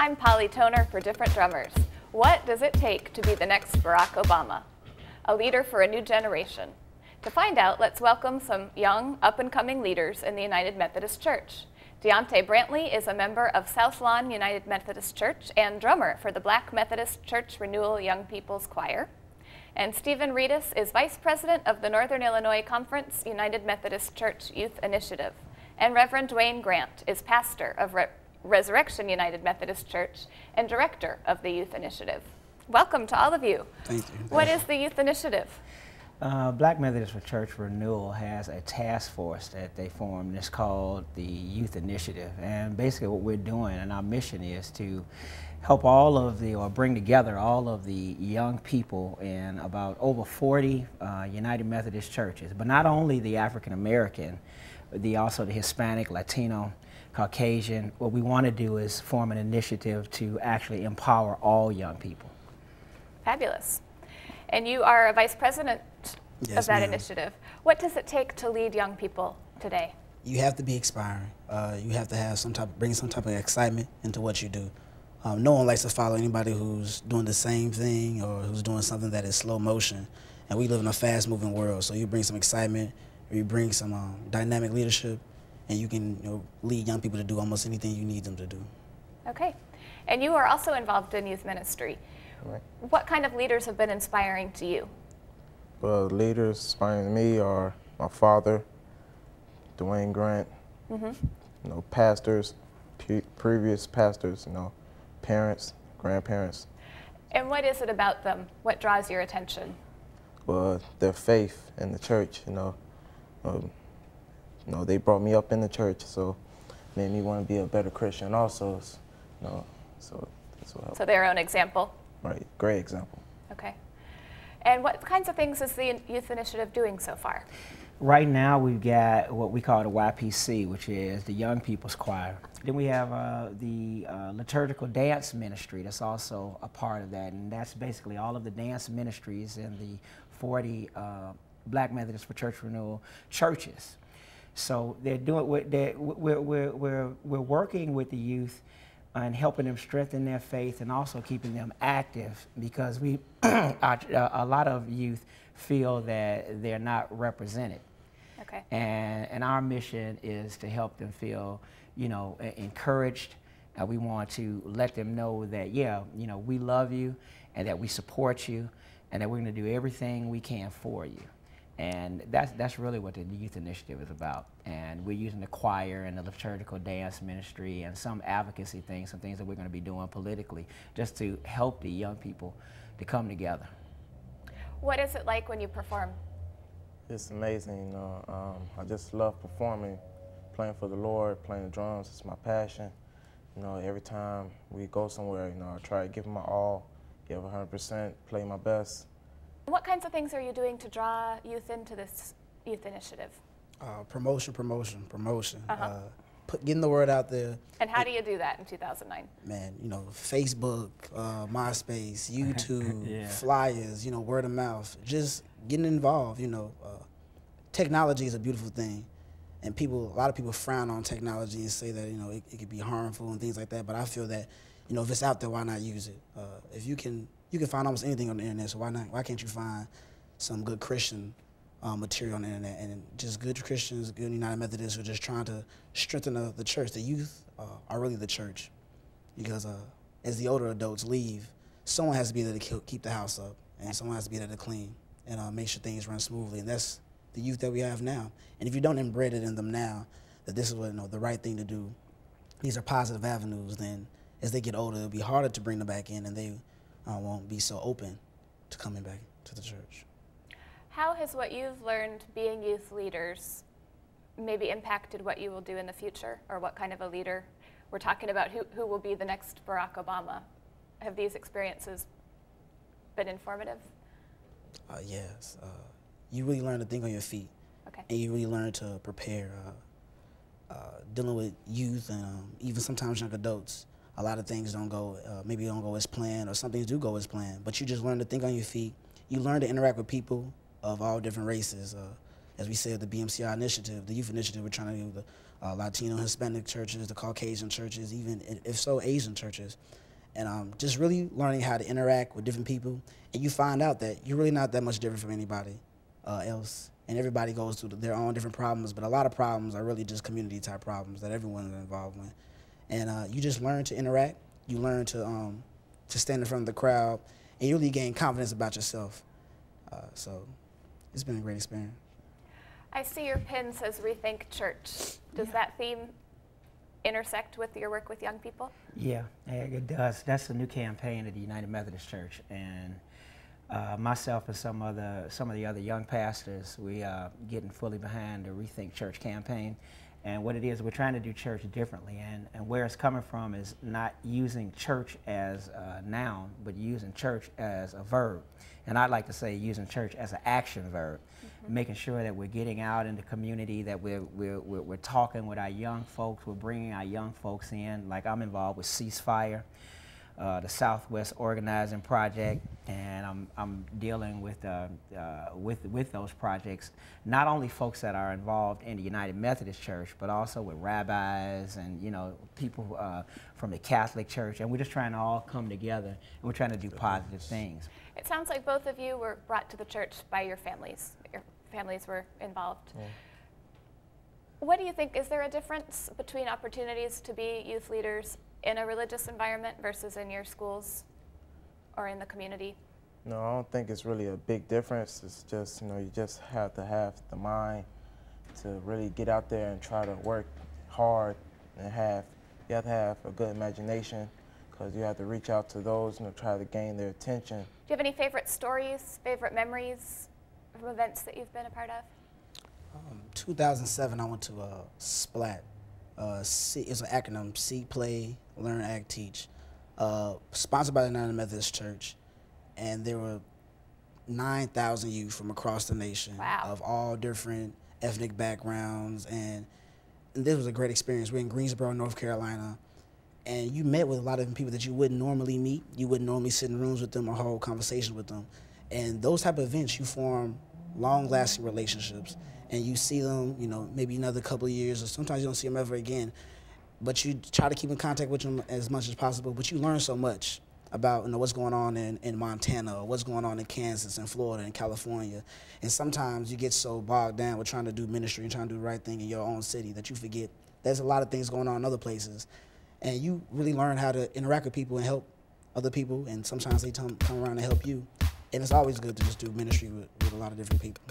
I'm Polly Toner for Different Drummers. What does it take to be the next Barack Obama? A leader for a new generation. To find out, let's welcome some young, up-and-coming leaders in the United Methodist Church. Deontay Brantley is a member of South Lawn United Methodist Church and drummer for the Black Methodist Church Renewal Young People's Choir. And Stephen Reedus is vice president of the Northern Illinois Conference United Methodist Church Youth Initiative. And Reverend Dwayne Grant is pastor of Re Resurrection United Methodist Church and director of the Youth Initiative. Welcome to all of you. Thank you. What is the Youth Initiative? Uh, Black Methodist for Church Renewal has a task force that they formed. And it's called the Youth Initiative. And basically what we're doing and our mission is to help all of the, or bring together all of the young people in about over 40 uh, United Methodist churches, but not only the African American, the also the Hispanic, Latino, Caucasian. What we want to do is form an initiative to actually empower all young people. Fabulous. And you are a vice president Yes, of that ma'am. initiative. What does it take to lead young people today? You have to be inspiring. Uh, you have to have some type, bring some type of excitement into what you do. Um, no one likes to follow anybody who's doing the same thing or who's doing something that is slow motion. And we live in a fast-moving world, so you bring some excitement, you bring some um, dynamic leadership, and you can you know, lead young people to do almost anything you need them to do. Okay. And you are also involved in youth ministry. Right. What kind of leaders have been inspiring to you? Well, leaders inspiring to me are my father, Dwayne Grant, Mm-hmm. you know, pastors, pre- previous pastors, you know, parents, grandparents. And what is it about them? What draws your attention? Well, their faith in the church, you know, um, you know, they brought me up in the church, so made me want to be a better Christian. Also, s- you know, so that's what helped. So their own example. Right, great example. Okay. And what kinds of things is the youth initiative doing so far? Right now, we've got what we call the YPC, which is the Young People's Choir. Then we have uh, the uh, liturgical dance ministry that's also a part of that, and that's basically all of the dance ministries in the 40 uh, Black Methodist for Church Renewal churches. So they're doing they're, we're, we're, we're, we're working with the youth and helping them strengthen their faith and also keeping them active because we uh, a lot of youth feel that they're not represented Okay. and, and our mission is to help them feel, you know, encouraged. And we want to let them know that, yeah, you know, we love you and that we support you and that we're going to do everything we can for you. And that's, that's really what the youth initiative is about. And we're using the choir and the liturgical dance ministry and some advocacy things, some things that we're going to be doing politically just to help the young people to come together. What is it like when you perform? It's amazing, you know. Um, I just love performing, playing for the Lord, playing the drums. It's my passion. You know, every time we go somewhere, you know, I try to give my all, give 100%, play my best. What kinds of things are you doing to draw youth into this youth initiative? Uh, promotion, promotion, promotion. Uh-huh. Uh, put, getting the word out there. And how do you do that in 2009? man, you know, Facebook, uh, MySpace, YouTube, Yeah. flyers, you know, word of mouth, just getting involved. You know, uh, technology is a beautiful thing, and people, a lot of people frown on technology and say that you know it, it could be harmful and things like that. But I feel that, you know, if it's out there, why not use it? Uh, if you can, you can find almost anything on the internet. So why not? Why can't you find some good Christian uh, material on the internet and just good Christians, good United Methodists who are just trying to strengthen the, the church. The youth uh, are really the church because uh, as the older adults leave, someone has to be there to keep the house up, and someone has to be there to clean and uh, make sure things run smoothly. And that's the youth that we have now. And if you don't embed it in them now, that this is what you know the right thing to do, these are positive avenues. Then as they get older, it'll be harder to bring them back in, and they uh, won't be so open to coming back to the church. How has what you've learned being youth leaders maybe impacted what you will do in the future or what kind of a leader? We're talking about who, who will be the next Barack Obama. Have these experiences been informative? Uh, yes, uh, you really learn to think on your feet. Okay. and you really learn to prepare. Uh, uh, dealing with youth and um, even sometimes young adults, a lot of things don't go, uh, maybe don't go as planned, or some things do go as planned. But you just learn to think on your feet. You learn to interact with people of all different races, uh, as we said, the BMCI initiative, the youth initiative, we're trying to do the uh, Latino, Hispanic churches, the Caucasian churches, even if so, Asian churches, and um, just really learning how to interact with different people. And you find out that you're really not that much different from anybody uh, else, and everybody goes through their own different problems. But a lot of problems are really just community type problems that everyone is involved with, and uh, you just learn to interact. You learn to um, to stand in front of the crowd, and you really gain confidence about yourself. Uh, so it's been a great experience. I see your pin says Rethink Church. Does Yeah. that theme intersect with your work with young people? Yeah, yeah, it does. That's a new campaign at the United Methodist Church, and uh, myself and some other some of the other young pastors, we are getting fully behind the Rethink Church campaign. And what it is, we're trying to do church differently, and, and where it's coming from is not using church as a noun, but using church as a verb. And I'd like to say using church as an action verb, mm-hmm. making sure that we're getting out in the community, that we're, we're, we're, we're talking with our young folks, we're bringing our young folks in. Like I'm involved with Ceasefire, uh, the Southwest Organizing Project, and I'm, I'm dealing with, uh, uh, with, with those projects, not only folks that are involved in the United Methodist Church, but also with rabbis and, you know, people uh, from the Catholic Church, and we're just trying to all come together, and we're trying to do positive things. It sounds like both of you were brought to the church by your families. Your families were involved. What do you think? Is there a difference between opportunities to be youth leaders in a religious environment versus in your schools or in the community? No, I don't think it's really a big difference. It's just, you know, you just have to have the mind to really get out there and try to work hard and have, you have to have a good imagination because you have to reach out to those and try to gain their attention. Do you have any favorite stories, favorite memories from events that you've been a part of? Um, 2007, I went to a SPLAT. Uh, C, it's an acronym: See, Play, Learn, Act, Teach. Uh, sponsored by the United Methodist Church, and there were 9,000 youth from across the nation Wow. of all different ethnic backgrounds, and, and this was a great experience. We're in Greensboro, North Carolina, and you met with a lot of people that you wouldn't normally meet. You wouldn't normally sit in rooms with them or hold conversations with them. And those type of events, you form long-lasting relationships, and you see them, you know, maybe another couple of years, or sometimes you don't see them ever again. But you try to keep in contact with them as much as possible. But you learn so much about you know what's going on in, in Montana or what's going on in Kansas and Florida and California. And sometimes you get so bogged down with trying to do ministry and trying to do the right thing in your own city that you forget there's a lot of things going on in other places. And you really learn how to interact with people and help other people. And sometimes they come, come around and help you. And it's always good to just do ministry with, with a lot of different people.